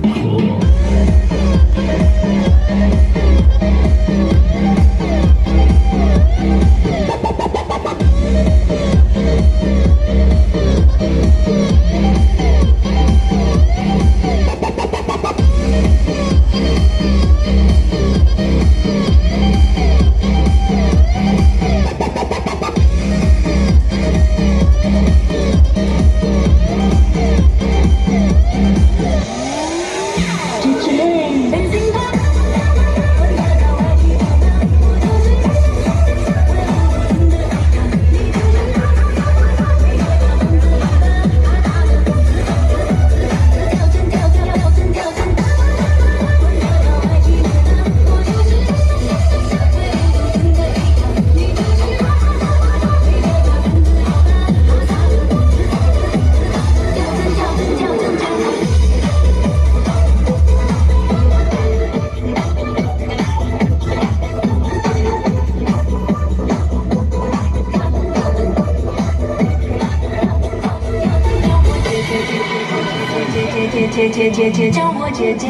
from home. 姐姐姐姐叫我姐姐